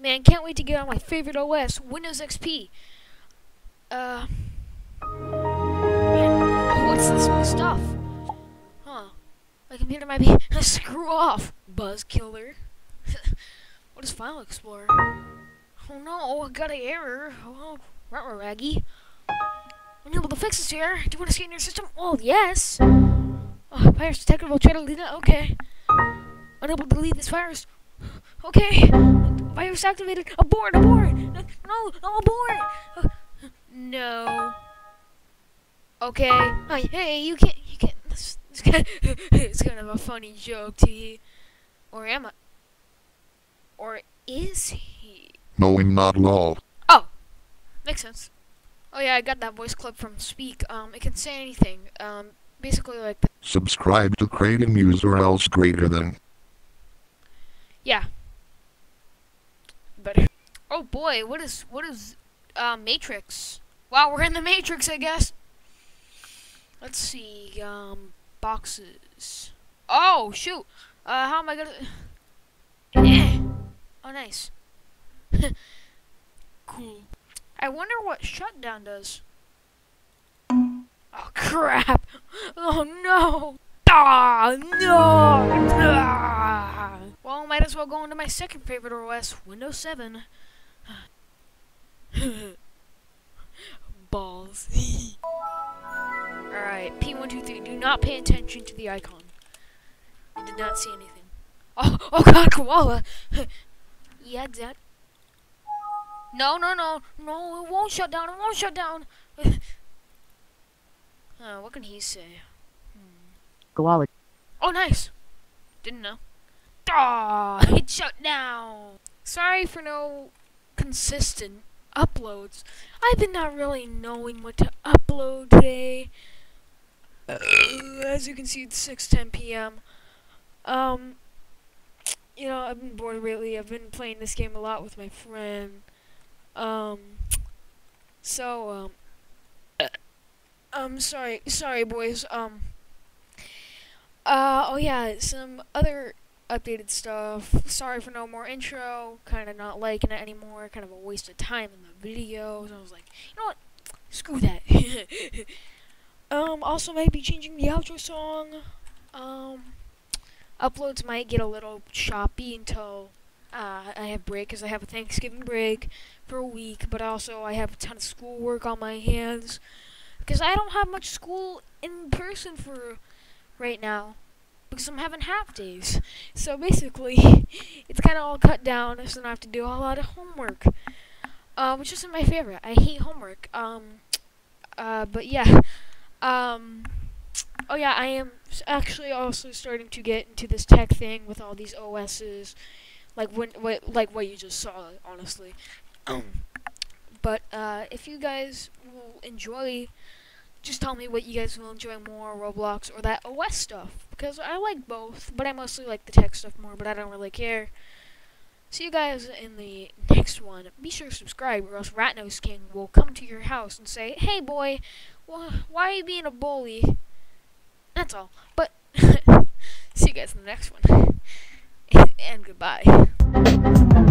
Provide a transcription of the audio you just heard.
Man, can't wait to get on my favorite OS, Windows XP. Uh, man, what's this stuff? Huh? My computer might be. Screw off, Buzz Killer. what is File Explorer? Oh no, I got an error. Oh, ruh raggy. Unable to fix this here. Do you want to scan your system? Oh, yes. Oh, virus detected. We'll try to delete it. Okay. Unable to delete this virus. Okay. Virus activated. Abort, abort. No, no, abort. Uh, no. Okay. Hi, hey, you can't, you can't. This, this kind it's kind of a funny joke to you. Or am I? Or is he? No, I'm not lol. Oh, makes sense. Oh yeah, I got that voice clip from Speak. Um, it can say anything. Um, basically like. Subscribe to Cradimus or else greater than. Yeah. Oh boy, what is what is uh, Matrix? Wow, we're in the Matrix, I guess. Let's see. Um, boxes. Oh shoot. Uh, how am I gonna? Oh, nice. cool. I wonder what shutdown does. Oh crap! Oh no! Ah, no! Ah. Well, might as well go into my second favorite OS, Windows 7. Balls. Alright, P123, do not pay attention to the icon. I did not see anything. Oh, oh god, koala! yeah, that. No, no, no, no, it won't shut down, it won't shut down! uh, what can he say? Koala. Oh, nice. Didn't know. Ah, it shut down. Sorry for no consistent uploads. I've been not really knowing what to upload today. Uh, as you can see, it's 6:10 p.m. Um, you know, I've been bored lately. I've been playing this game a lot with my friend. Um, so um, I'm sorry, sorry, boys. Um. Uh, oh yeah, some other updated stuff. Sorry for no more intro. Kind of not liking it anymore. Kind of a waste of time in the videos. I was like, you know what? Screw that. um, also might be changing the outro song. Um, uploads might get a little choppy until uh, I have break, because I have a Thanksgiving break for a week. But also I have a ton of schoolwork on my hands. Because I don't have much school in person for right now because I'm having half days. So basically, it's kind of all cut down, so I don't have to do a lot of homework, uh, which isn't my favorite. I hate homework. Um, uh, but yeah. Um, oh yeah, I am actually also starting to get into this tech thing with all these OSs, like when, what, like what you just saw, honestly. but uh, if you guys will enjoy just tell me what you guys will enjoy more, Roblox or that OS stuff. Because I like both, but I mostly like the tech stuff more, but I don't really care. See you guys in the next one. Be sure to subscribe, or else Ratnose King will come to your house and say, Hey boy, wh why are you being a bully? That's all. But, see you guys in the next one. and goodbye.